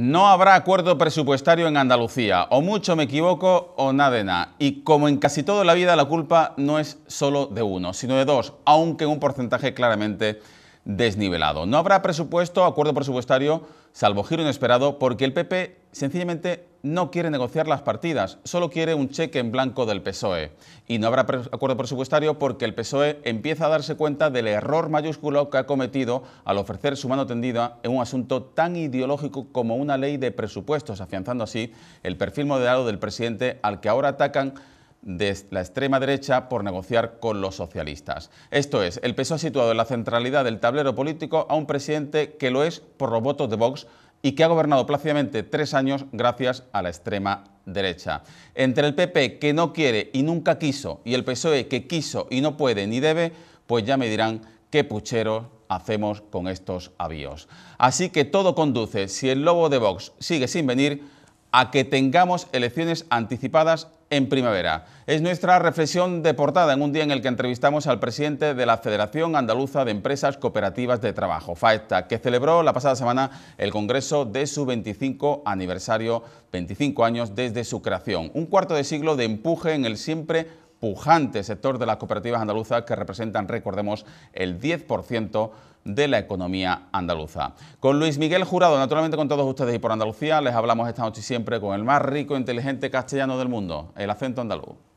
No habrá acuerdo presupuestario en Andalucía, o mucho me equivoco o nada de nada. Y como en casi toda la vida, la culpa no es solo de uno, sino de dos, aunque en un porcentaje claramente desnivelado. No habrá presupuesto, acuerdo presupuestario, salvo giro inesperado, porque el PP sencillamente no quiere negociar las partidas, solo quiere un cheque en blanco del PSOE. Y no habrá acuerdo presupuestario porque el PSOE empieza a darse cuenta del error mayúsculo que ha cometido al ofrecer su mano tendida en un asunto tan ideológico como una ley de presupuestos, afianzando así el perfil moderado del presidente al que ahora atacan de la extrema derecha por negociar con los socialistas. Esto es, el PSOE ha situado en la centralidad del tablero político a un presidente que lo es por los votos de Vox y que ha gobernado plácidamente tres años gracias a la extrema derecha. Entre el PP que no quiere y nunca quiso y el PSOE que quiso y no puede ni debe, pues ya me dirán qué puchero hacemos con estos avíos. Así que todo conduce, si el lobo de Vox sigue sin venir, a que tengamos elecciones anticipadas en primavera. Es nuestra reflexión de portada en un día en el que entrevistamos al presidente de la Federación Andaluza de Empresas Cooperativas de Trabajo, FAETA, que celebró la pasada semana el congreso de su 25 aniversario, 25 años desde su creación. Un cuarto de siglo de empuje en el siempre pujante sector de las cooperativas andaluzas que representan, recordemos, el 10% de la economía andaluza. Con Luis Miguel Jurado, naturalmente con todos ustedes y por Andalucía, les hablamos esta noche siempre con el más rico e inteligente castellano del mundo, el acento andaluz.